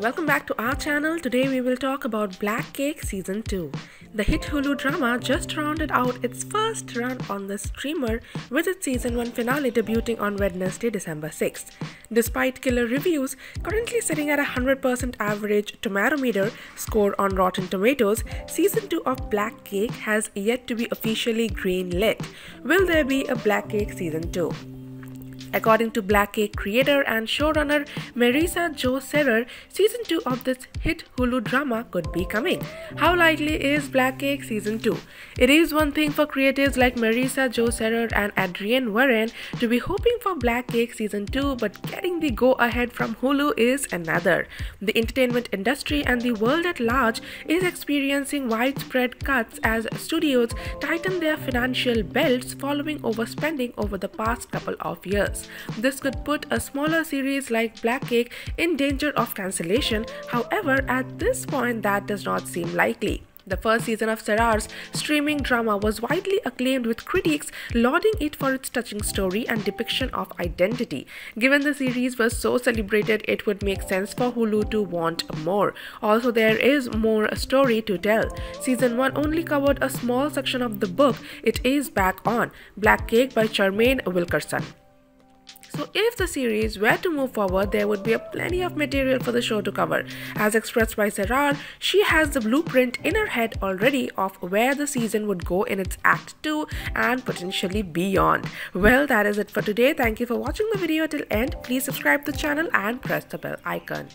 Welcome back to our channel. Today we will talk about Black Cake Season 2. The hit Hulu drama just rounded out its first run on the streamer with its season 1 finale debuting on Wednesday, December 6th. Despite killer reviews, currently sitting at a 100% average tomato meter score on Rotten Tomatoes, season 2 of Black Cake has yet to be officially green-lit. Will there be a Black Cake season 2? According to Black Cake creator and showrunner Marissa Jo Cerar, season 2 of this hit Hulu drama could be coming. How likely is Black Cake season 2? It is one thing for creatives like Marissa Jo Cerar and Adrienne Warren to be hoping for Black Cake season 2, but getting the go ahead from Hulu is another. The entertainment industry and the world at large is experiencing widespread cuts as studios tighten their financial belts following overspending over the past couple of years. This could put a smaller series like Black Cake in danger of cancellation. However, at this point, that does not seem likely. The first season of Cerar's streaming drama was widely acclaimed with critics lauding it for its touching story and depiction of identity. Given the series was so celebrated, it would make sense for Hulu to want more. Also, there is more story to tell. Season 1 only covered a small section of the book it is back on, Black Cake by Charmaine Wilkerson. So if the series were to move forward, there would be a plenty of material for the show to cover. As expressed by Cerar, she has the blueprint in her head already of where the season would go in its act 2 and potentially beyond. Well, that is it for today. Thank you for watching the video till end. Please subscribe to the channel and press the bell icon.